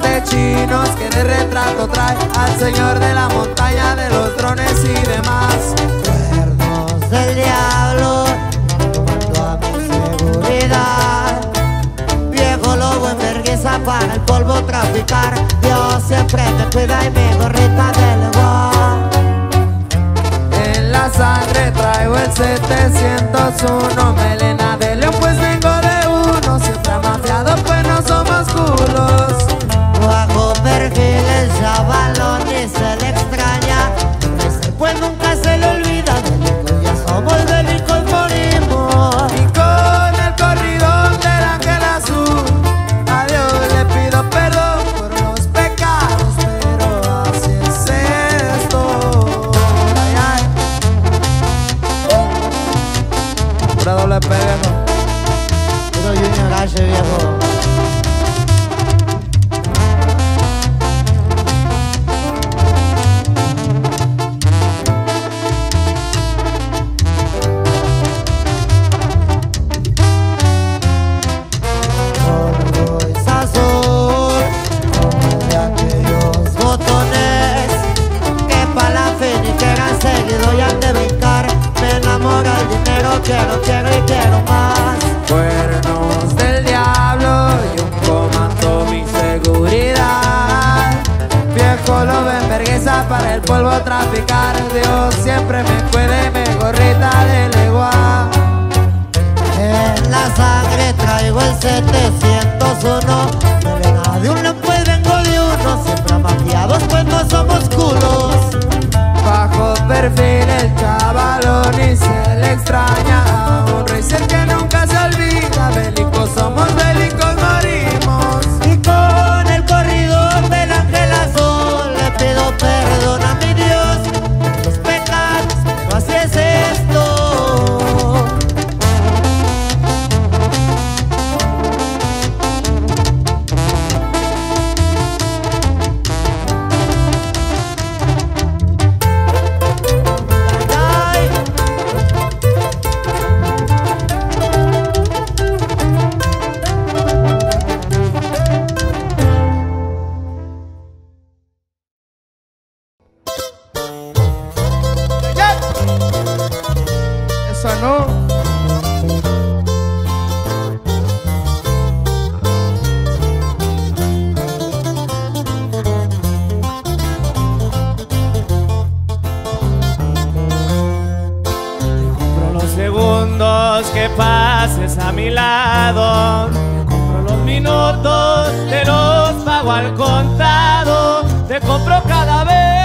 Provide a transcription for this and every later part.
siete chinos que de retrato trae al señor de la montaña de los drones y demás. Cuernos del diablo, toda mi seguridad. Viejo lobo en vergüenza para el polvo traficar. Dios siempre me cuida y mi gorrita de leguán. En la sangre traigo el 701 Melena de doble P, viejo. Puro Junior H, viejo. Para el polvo traficar. Dios siempre me cuide, me gorrita de legua. En la sangre traigo el 701 Melena de uno pues vengo de uno Siempre amafiados pues no somos culos Bajo perfil el chavalón y se le extraña que pases a mi lado. Te compro los minutos, te los pago al contado. Te compro cada beso,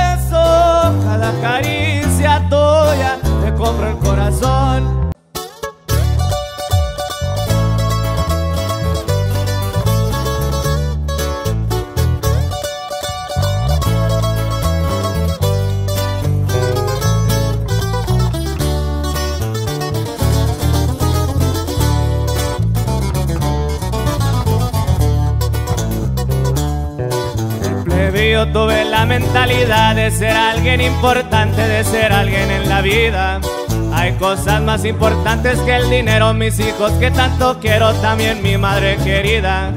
plebeyo tuve la mentalidad de ser alguien importante, de ser alguien en la vida. Hay cosas más importantes que el dinero, mis hijos que tanto quiero, también mi madre querida.